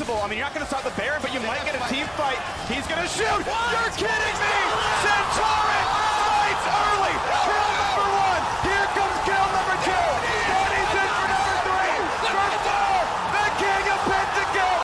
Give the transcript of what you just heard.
possible. I mean, you're not going to stop the Baron, but you might get a team fight. He's going to shoot. You're kidding!